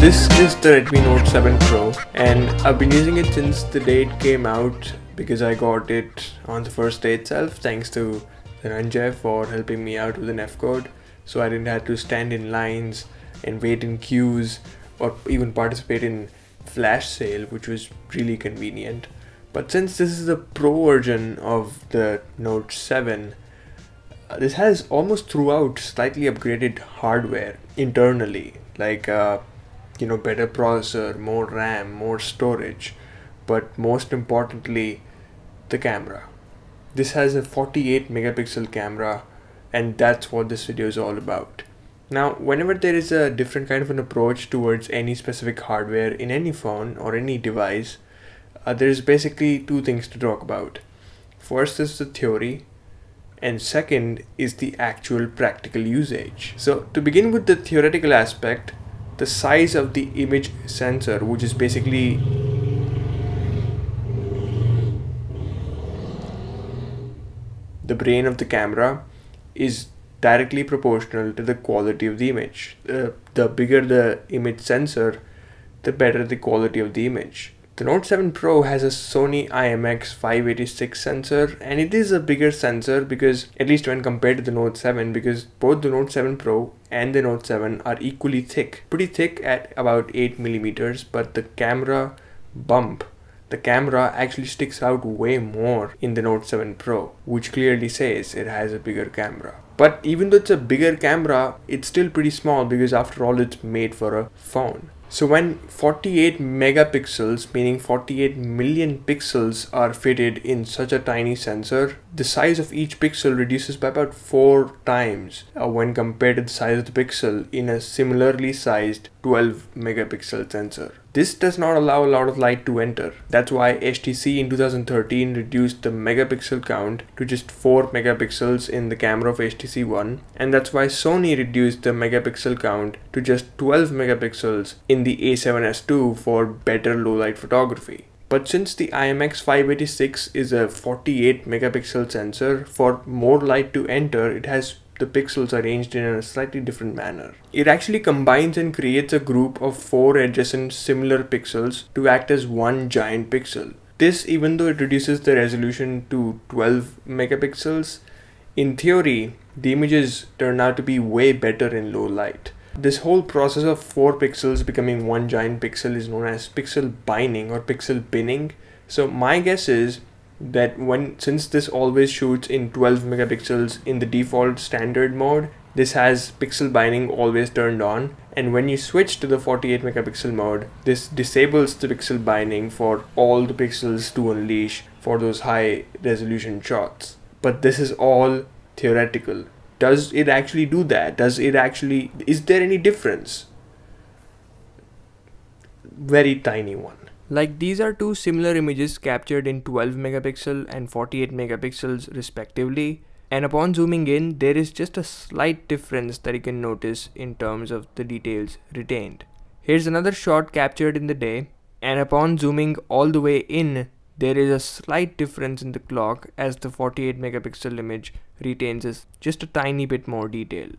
This is the Redmi Note 7 Pro and I've been using it since the day it came out because I got it on the first day itself thanks to Ranjay for helping me out with an F code so I didn't have to stand in lines and wait in queues or even participate in flash sale which was really convenient. But since this is the pro version of the Note 7 uh, this has almost throughout slightly upgraded hardware internally like uh, you know better processor more ram more storage but most importantly the camera. This has a 48 megapixel camera and that's what this video is all about. Now whenever there is a different kind of an approach towards any specific hardware in any phone or any device uh, there's basically two things to talk about. First is the theory and second is the actual practical usage. So to begin with the theoretical aspect the size of the image sensor which is basically the brain of the camera is directly proportional to the quality of the image. Uh, the bigger the image sensor, the better the quality of the image. The Note 7 Pro has a Sony IMX586 sensor and it is a bigger sensor because at least when compared to the Note 7 because both the Note 7 Pro and the Note 7 are equally thick. Pretty thick at about 8 millimeters but the camera bump the camera actually sticks out way more in the Note 7 Pro which clearly says it has a bigger camera. But even though it's a bigger camera, it's still pretty small because after all it's made for a phone. So when 48 megapixels, meaning 48 million pixels are fitted in such a tiny sensor, the size of each pixel reduces by about 4 times uh, when compared to the size of the pixel in a similarly sized 12 megapixel sensor. This does not allow a lot of light to enter. That's why HTC in 2013 reduced the megapixel count to just 4 megapixels in the camera of HTC One and that's why Sony reduced the megapixel count to just 12 megapixels in the A7S II for better low light photography. But since the IMX586 is a 48 megapixel sensor, for more light to enter, it has the pixels arranged in a slightly different manner. It actually combines and creates a group of four adjacent similar pixels to act as one giant pixel. This, even though it reduces the resolution to 12 megapixels, in theory, the images turn out to be way better in low light. This whole process of four pixels becoming one giant pixel is known as pixel binding or pixel binning. So my guess is that when since this always shoots in 12 megapixels in the default standard mode this has pixel binding always turned on. And when you switch to the 48 megapixel mode this disables the pixel binding for all the pixels to unleash for those high resolution shots. But this is all theoretical does it actually do that? Does it actually is there any difference? Very tiny one. Like these are two similar images captured in 12 megapixel and 48 megapixels respectively. And upon zooming in there is just a slight difference that you can notice in terms of the details retained. Here's another shot captured in the day. And upon zooming all the way in there is a slight difference in the clock as the 48 megapixel image retains just a tiny bit more detail.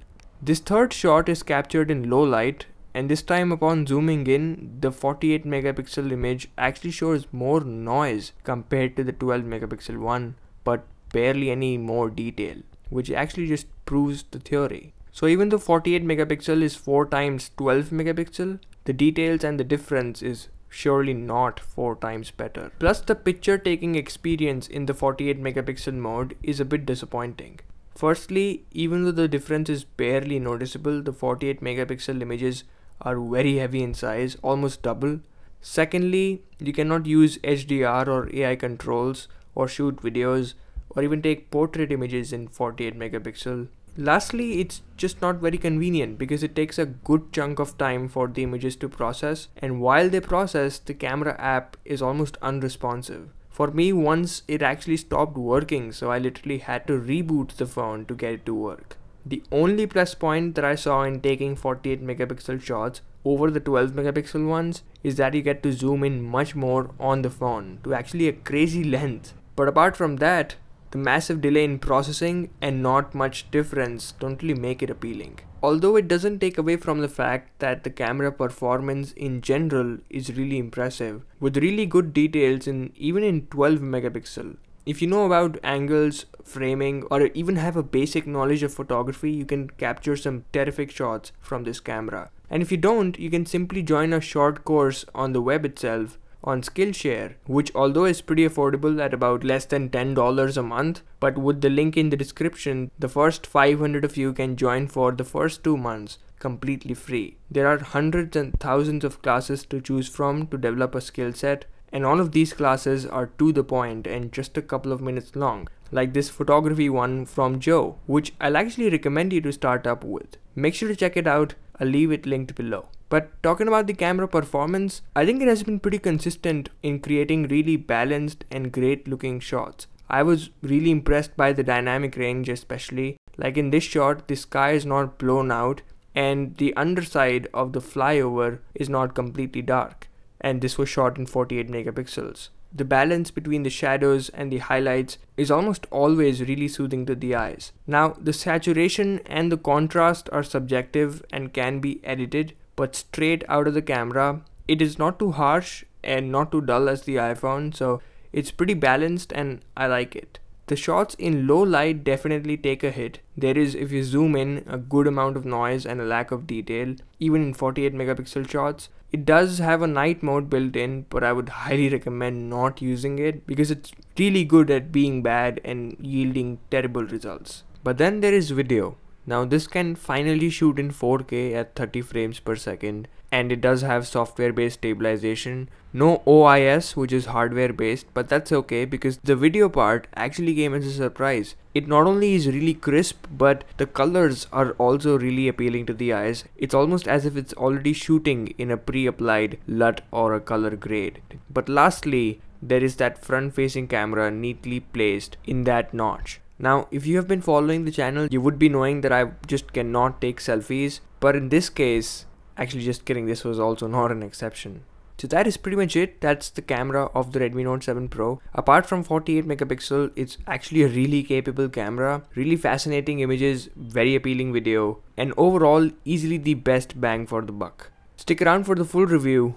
This third shot is captured in low light and this time upon zooming in the 48 megapixel image actually shows more noise compared to the 12 megapixel one but barely any more detail which actually just proves the theory so even though 48 megapixel is 4 times 12 megapixel the details and the difference is surely not 4 times better plus the picture taking experience in the 48 megapixel mode is a bit disappointing Firstly, even though the difference is barely noticeable, the 48 megapixel images are very heavy in size, almost double. Secondly, you cannot use HDR or AI controls or shoot videos or even take portrait images in 48 megapixel. Lastly, it's just not very convenient because it takes a good chunk of time for the images to process and while they process, the camera app is almost unresponsive. For me, once it actually stopped working, so I literally had to reboot the phone to get it to work. The only plus point that I saw in taking 48 megapixel shots over the 12 megapixel ones is that you get to zoom in much more on the phone to actually a crazy length. But apart from that, the massive delay in processing and not much difference don't really make it appealing. Although it doesn't take away from the fact that the camera performance in general is really impressive, with really good details in even in 12 megapixel. If you know about angles, framing, or even have a basic knowledge of photography, you can capture some terrific shots from this camera. And if you don't, you can simply join a short course on the web itself on Skillshare, which although is pretty affordable at about less than $10 a month, but with the link in the description, the first 500 of you can join for the first two months completely free. There are hundreds and thousands of classes to choose from to develop a skill set, and all of these classes are to the point and just a couple of minutes long, like this photography one from Joe, which I'll actually recommend you to start up with. Make sure to check it out, I'll leave it linked below. But talking about the camera performance, I think it has been pretty consistent in creating really balanced and great looking shots. I was really impressed by the dynamic range especially. Like in this shot, the sky is not blown out and the underside of the flyover is not completely dark. And this was shot in 48 megapixels. The balance between the shadows and the highlights is almost always really soothing to the eyes. Now, the saturation and the contrast are subjective and can be edited, but straight out of the camera, it is not too harsh and not too dull as the iPhone, so it's pretty balanced and I like it. The shots in low light definitely take a hit. There is, if you zoom in, a good amount of noise and a lack of detail, even in 48 megapixel shots. It does have a night mode built in, but I would highly recommend not using it because it's really good at being bad and yielding terrible results. But then there is video. Now this can finally shoot in 4K at 30 frames per second and it does have software based stabilization. No OIS which is hardware based but that's okay because the video part actually came as a surprise. It not only is really crisp but the colors are also really appealing to the eyes. It's almost as if it's already shooting in a pre-applied LUT or a color grade. But lastly there is that front facing camera neatly placed in that notch. Now, if you have been following the channel, you would be knowing that I just cannot take selfies. But in this case, actually just kidding, this was also not an exception. So that is pretty much it. That's the camera of the Redmi Note 7 Pro. Apart from 48 megapixel, it's actually a really capable camera, really fascinating images, very appealing video, and overall easily the best bang for the buck. Stick around for the full review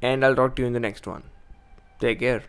and I'll talk to you in the next one. Take care.